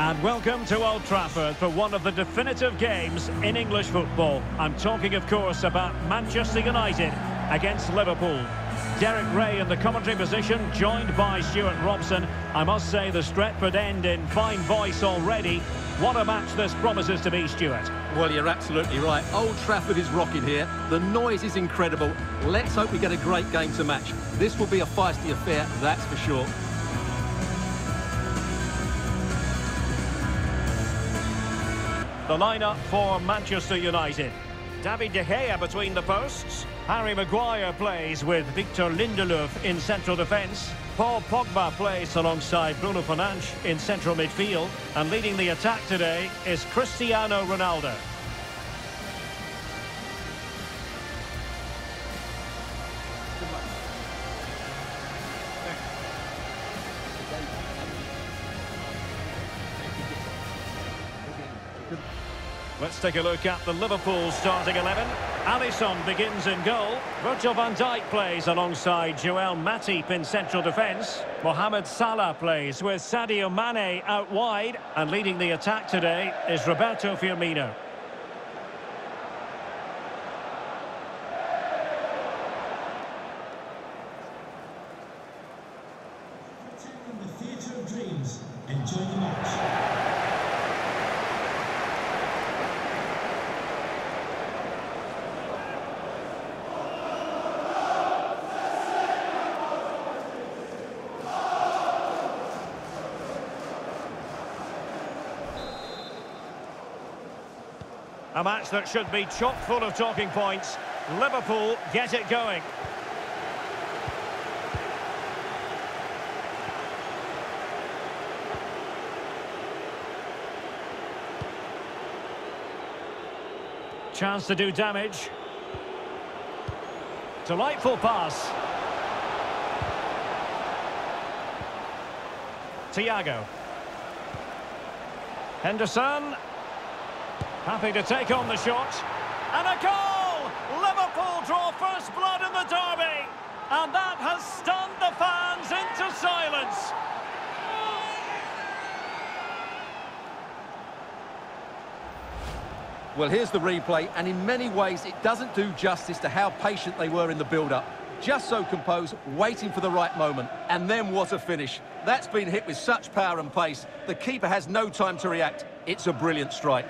And welcome to Old Trafford for one of the definitive games in English football. I'm talking, of course, about Manchester United against Liverpool. Derek Rae in the commentary position, joined by Stuart Robson. I must say the Stretford end in fine voice already. What a match this promises to be, Stuart. Well, you're absolutely right. Old Trafford is rocking here. The noise is incredible. Let's hope we get a great game to match. This will be a feisty affair, that's for sure. The lineup for Manchester United. David De Gea between the posts. Harry Maguire plays with Victor Lindelof in central defence. Paul Pogba plays alongside Bruno Fernandes in central midfield. And leading the attack today is Cristiano Ronaldo. Let's take a look at the Liverpool starting 11. Alisson begins in goal. Virgil van Dijk plays alongside Joel Matip in central defence. Mohamed Salah plays with Sadio Mane out wide. And leading the attack today is Roberto Firmino. A match that should be chock full of talking points. Liverpool get it going. Chance to do damage. Delightful pass. Thiago. Henderson. Happy to take on the shot. And a goal! Liverpool draw first blood in the derby. And that has stunned the fans into silence. Well, here's the replay, and in many ways, it doesn't do justice to how patient they were in the build-up. Just so composed, waiting for the right moment. And then what a finish. That's been hit with such power and pace. The keeper has no time to react. It's a brilliant strike.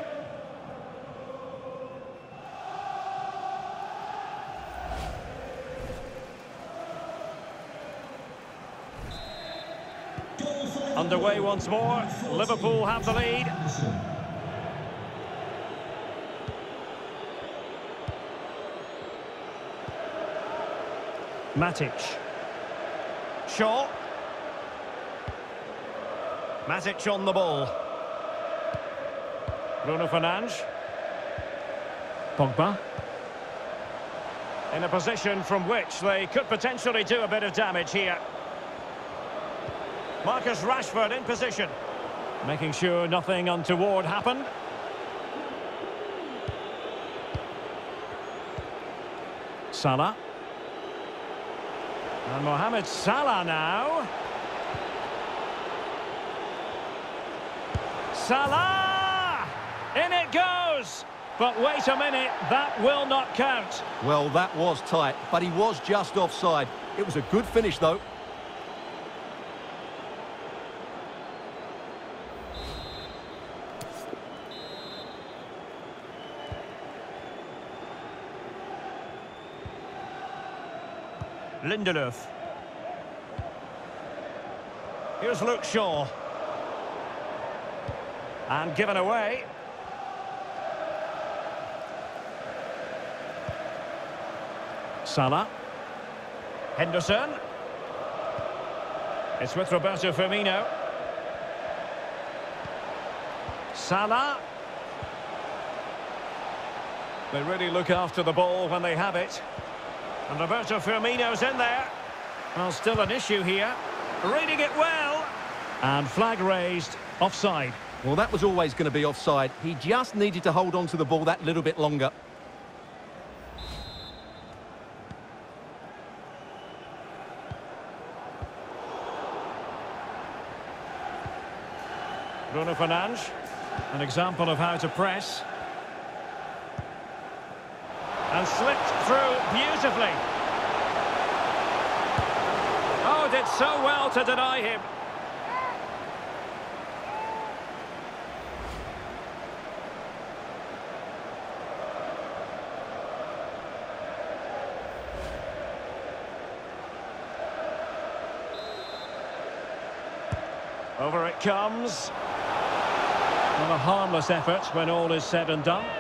Once more. Liverpool have the lead. Matic. Shaw. Matic on the ball. Bruno Fernandes. Pogba. In a position from which they could potentially do a bit of damage here. Marcus Rashford in position. Making sure nothing untoward happened. Salah. And Mohamed Salah now. Salah! In it goes! But wait a minute, that will not count. Well, that was tight, but he was just offside. It was a good finish, though. Lindelof. Here's Luke Shaw. And given away. Salah. Henderson. It's with Roberto Firmino. Salah. They really look after the ball when they have it. And Roberto Firmino's in there. Well, still an issue here. Reading it well. And flag raised, offside. Well, that was always going to be offside. He just needed to hold on to the ball that little bit longer. Bruno Fernandes, an example of how to press. And slipped through beautifully. Oh, did so well to deny him. Over it comes. Not a harmless effort when all is said and done.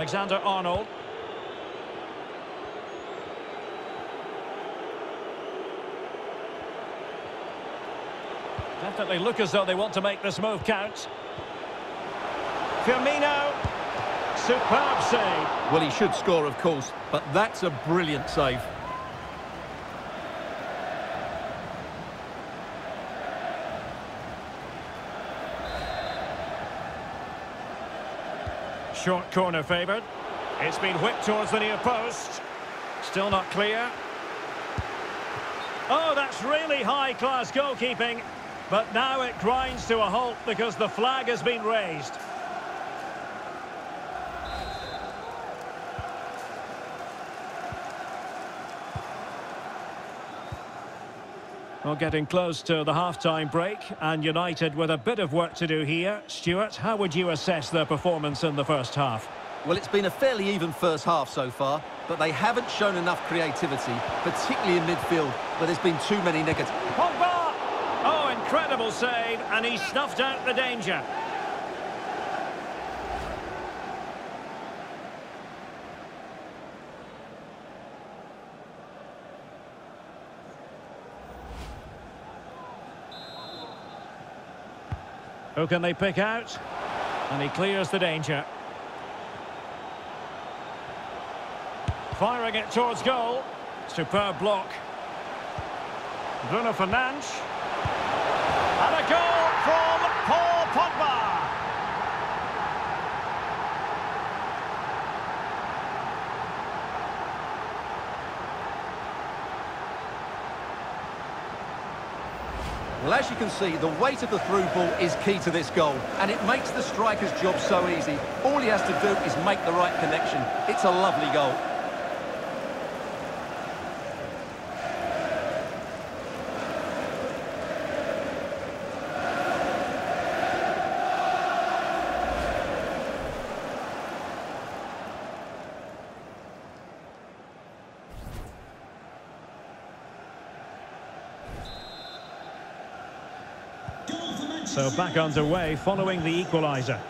Alexander Arnold. Definitely look as though they want to make this move count. Firmino. Superb save. Well, he should score, of course, but that's a brilliant save. Short corner favoured. It's been whipped towards the near post. Still not clear. Oh, that's really high-class goalkeeping. But now it grinds to a halt because the flag has been raised. Well, getting close to the half-time break, and United with a bit of work to do here. Stuart, how would you assess their performance in the first half? Well, it's been a fairly even first half so far, but they haven't shown enough creativity, particularly in midfield, where there's been too many negatives. Pogba! Oh, incredible save, and he snuffed out the danger. Who can they pick out? And he clears the danger. Firing it towards goal. Superb block. Bruno Fernandes. And a goal from Paul Pogba. Well, as you can see, the weight of the through ball is key to this goal, and it makes the striker's job so easy. All he has to do is make the right connection. It's a lovely goal. So back underway following the equaliser.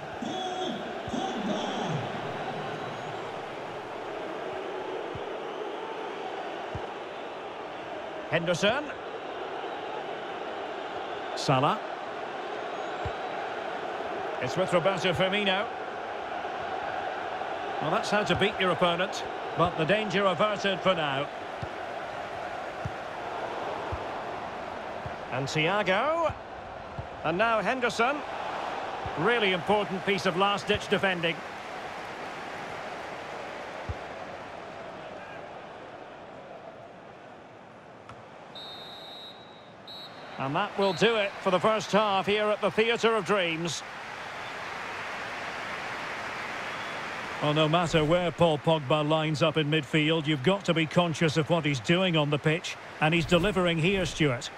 Henderson. Salah. It's with Roberto Firmino. Well, that's how to beat your opponent, but the danger averted for now. And Thiago. And now Henderson. Really important piece of last-ditch defending. And that will do it for the first half here at the Theatre of Dreams. Well, no matter where Paul Pogba lines up in midfield, you've got to be conscious of what he's doing on the pitch, and he's delivering here, Stuart.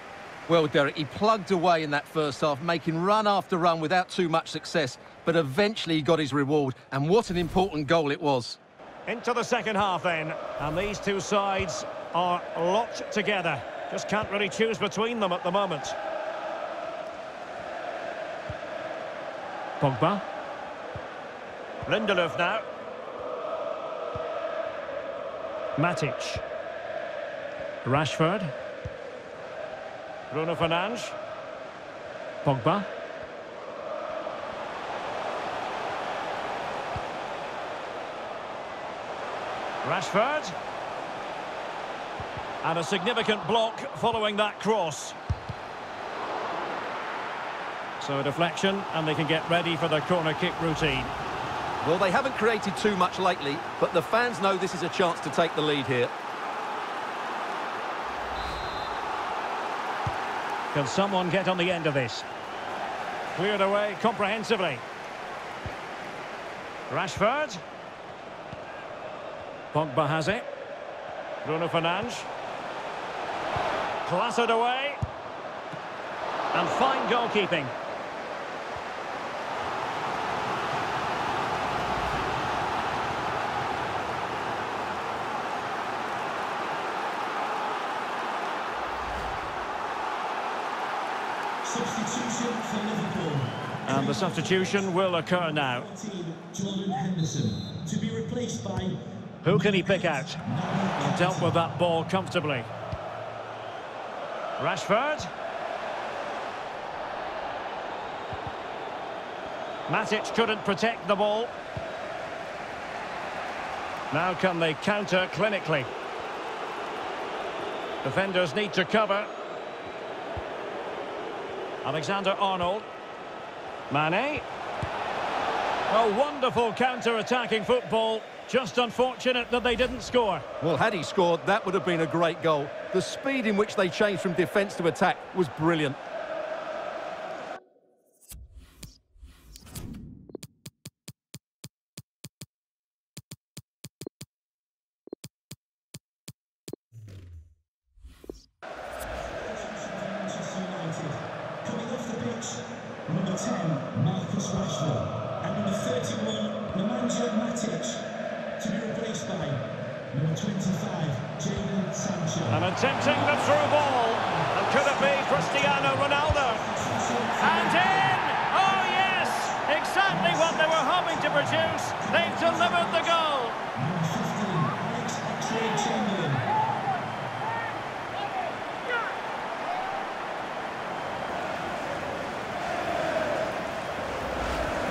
Well, Derek, he plugged away in that first half, making run after run without too much success, but eventually he got his reward, and what an important goal it was. Into the second half then, and these two sides are locked together. Just can't really choose between them at the moment. Pogba. Lindelöf now. Matic. Rashford. Bruno Fernandes. Pogba. Rashford. And a significant block following that cross. So a deflection, and they can get ready for the corner kick routine. Well, they haven't created too much lately, but the fans know this is a chance to take the lead here. Can someone get on the end of this? Cleared away comprehensively. Rashford. Pogba has it. Bruno Fernandes. Clattered away. And fine goalkeeping. And the substitution will occur now. Team Jordan Henderson to be replaced by Who can he pick out? Dealt with that ball comfortably. Rashford. Matic couldn't protect the ball. Now can they counter clinically? Defenders need to cover. Alexander Arnold. Mane. A wonderful counter-attacking football. Just unfortunate that they didn't score. Well, had he scored, that would have been a great goal. The speed in which they changed from defence to attack was brilliant. Attempting the through ball. And could it be Cristiano Ronaldo? And in! Oh yes! Exactly what they were hoping to produce. They've delivered the goal. Number 15, Alex Oxlade-Chamberlain.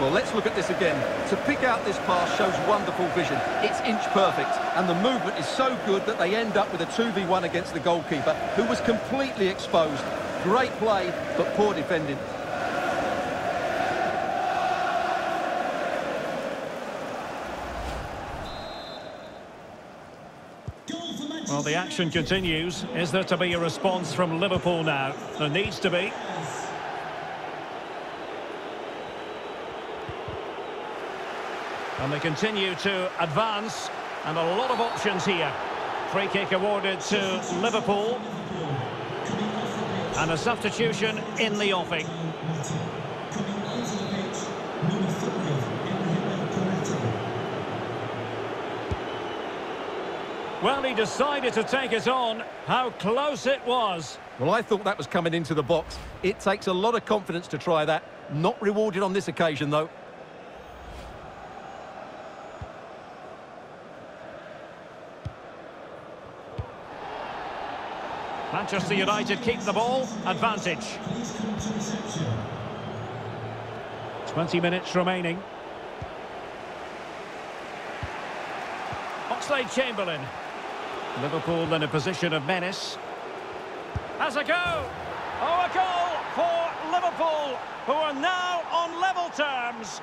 Well, let's look at this again. To pick out this pass shows wonderful vision. It's inch perfect, and the movement is so good that they end up with a 2v1 against the goalkeeper, who was completely exposed. Great play, but poor defending. Well, the action continues. Is there to be a response from Liverpool now? There needs to be. And they continue to advance. And a lot of options here. Free kick awarded to Liverpool. And a substitution in the offing. Matic. Coming onto the pitch, number 5, Enrique Peretta. Well, he decided to take it on. How close it was. Well, I thought that was coming into the box. It takes a lot of confidence to try that. Not rewarded on this occasion, though. Manchester United keep the ball. Advantage. Please come to reception. 20 minutes remaining. Oxlade-Chamberlain. Liverpool in a position of menace. Has a go. Oh, a goal for Liverpool, who are now on level terms.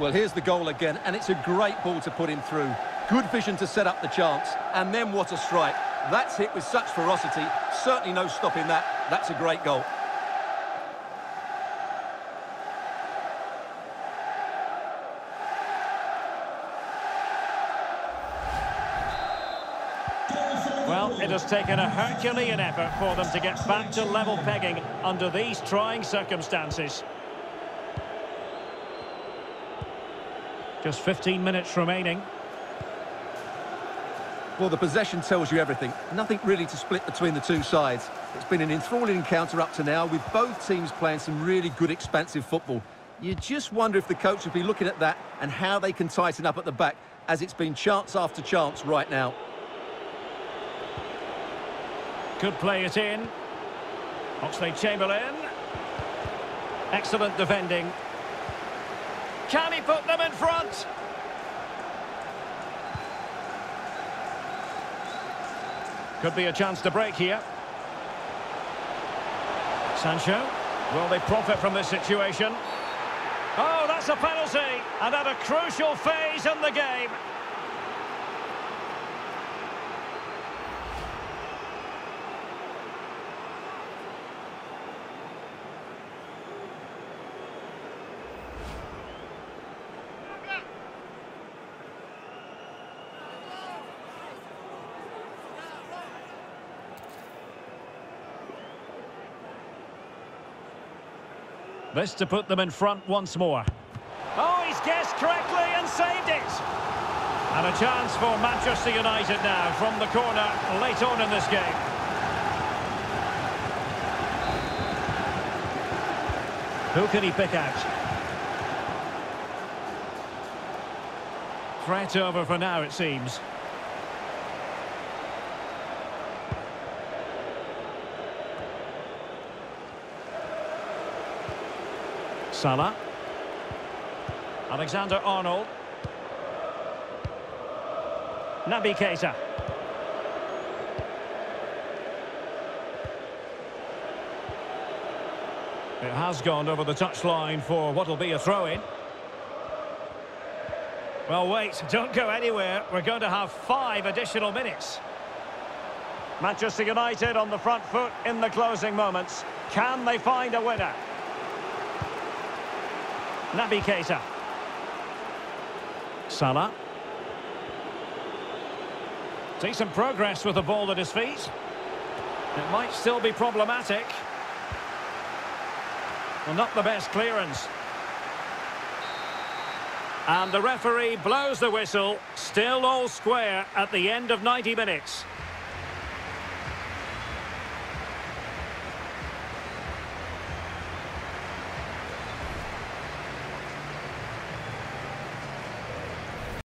Well, here's the goal again, and it's a great ball to put him through. Good vision to set up the chance, and then what a strike. That's hit with such ferocity. Certainly no stopping that. That's a great goal. Well, it has taken a Herculean effort for them to get back to level pegging under these trying circumstances. Just 15 minutes remaining. Well, the possession tells you everything. Nothing really to split between the two sides. It's been an enthralling encounter up to now, with both teams playing some really good expansive football. You just wonder if the coach will be looking at that and how they can tighten up at the back, as it's been chance after chance right now. Could play it in. Oxlade-Chamberlain. Excellent defending. Can he put them in front? Could be a chance to break here. Sancho, will they profit from this situation? Oh, that's a penalty, and at a crucial phase in the game. This to put them in front once more. Oh, he's guessed correctly and saved it. And a chance for Manchester United now from the corner late on in this game. Who can he pick out? Threat over for now, it seems. Salah. Alexander Arnold. Naby Keita. It has gone over the touchline for what will be a throw-in. Well, wait, don't go anywhere. We're going to have five additional minutes. Manchester United on the front foot in the closing moments. Can they find a winner? Naby Keita. Salah. Decent progress with the ball at his feet. It might still be problematic. Well, not the best clearance. And the referee blows the whistle. Still all square at the end of 90 minutes.